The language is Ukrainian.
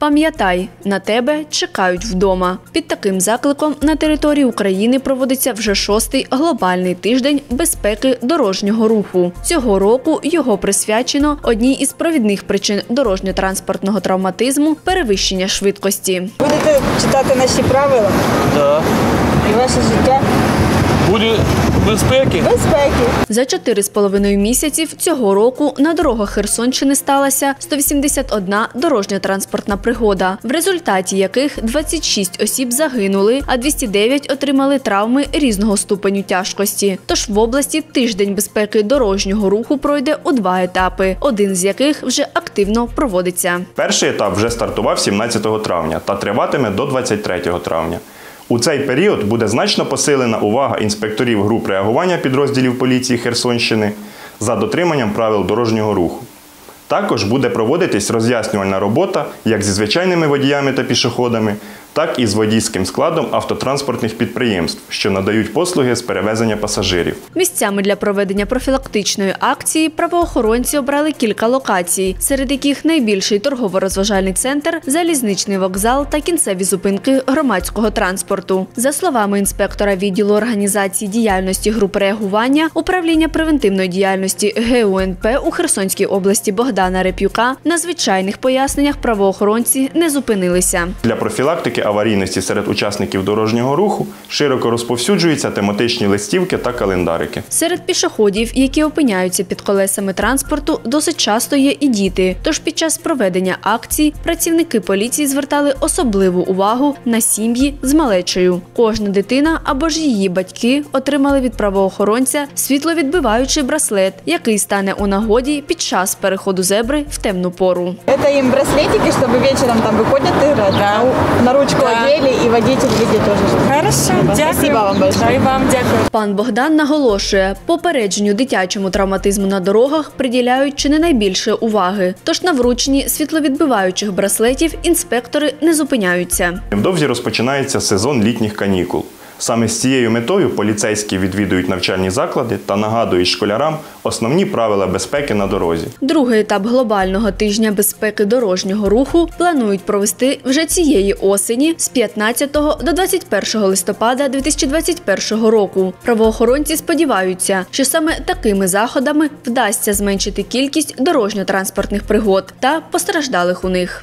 Пам'ятай, на тебе чекають вдома. Під таким закликом на території України проводиться вже шостий глобальний тиждень безпеки дорожнього руху. Цього року його присвячено одній із провідних причин дорожньо-транспортного травматизму перевищення швидкості. Будете читати наші правила Да. і ваше життя безпеки. безпеки. За чотири з половиною місяців цього року на дорогах Херсонщини сталася 181 дорожньо-транспортна пригода, в результаті яких 26 осіб загинули, а 209 отримали травми різного ступеню тяжкості. Тож в області тиждень безпеки дорожнього руху пройде у два етапи, один з яких вже активно проводиться. Перший етап вже стартував 17 травня та триватиме до 23 травня. У цей період буде значно посилена увага інспекторів груп реагування підрозділів поліції Херсонщини за дотриманням правил дорожнього руху. Також буде проводитись роз'яснювальна робота як зі звичайними водіями та пішоходами, так і з водійським складом автотранспортних підприємств, що надають послуги з перевезення пасажирів. Місцями для проведення профілактичної акції правоохоронці обрали кілька локацій, серед яких найбільший торгово-розважальний центр, залізничний вокзал та кінцеві зупинки громадського транспорту. За словами інспектора відділу організації діяльності груп реагування управління превентивної діяльності ГУНП у Херсонській області Богдана Реп'юка, на звичайних поясненнях правоохоронці не зупинилися. Для профілактики аварійності серед учасників дорожнього руху широко розповсюджуються тематичні листівки та календарики. Серед пішоходів, які опиняються під колесами транспорту, досить часто є і діти. Тож під час проведення акцій працівники поліції звертали особливу увагу на сім'ї з малечею. Кожна дитина або ж її батьки отримали від правоохоронця світловідбиваючий браслет, який стане у нагоді під час переходу зебри в темну пору. Это им браслетики, чтобы вечером там выходят играть. Да. На, на ручку Да. одели и водитель видит тоже. Хорошо, дякую. Спасибо вам большое. Да, вам дякую. Пан Богдан наголошує, попередженню дитячому травматизму на дорогах приділяють чи не найбільше уваги. Тож на врученні світловідбиваючих браслетів інспектори не зупиняються. Невдовзі розпочинається сезон літніх канікул. Саме з цією метою поліцейські відвідують навчальні заклади та нагадують школярам основні правила безпеки на дорозі. Другий етап глобального тижня безпеки дорожнього руху планують провести вже цієї осені з 15 до 21 листопада 2021 року. Правоохоронці сподіваються, що саме такими заходами вдасться зменшити кількість дорожньо-транспортних пригод та постраждалих у них.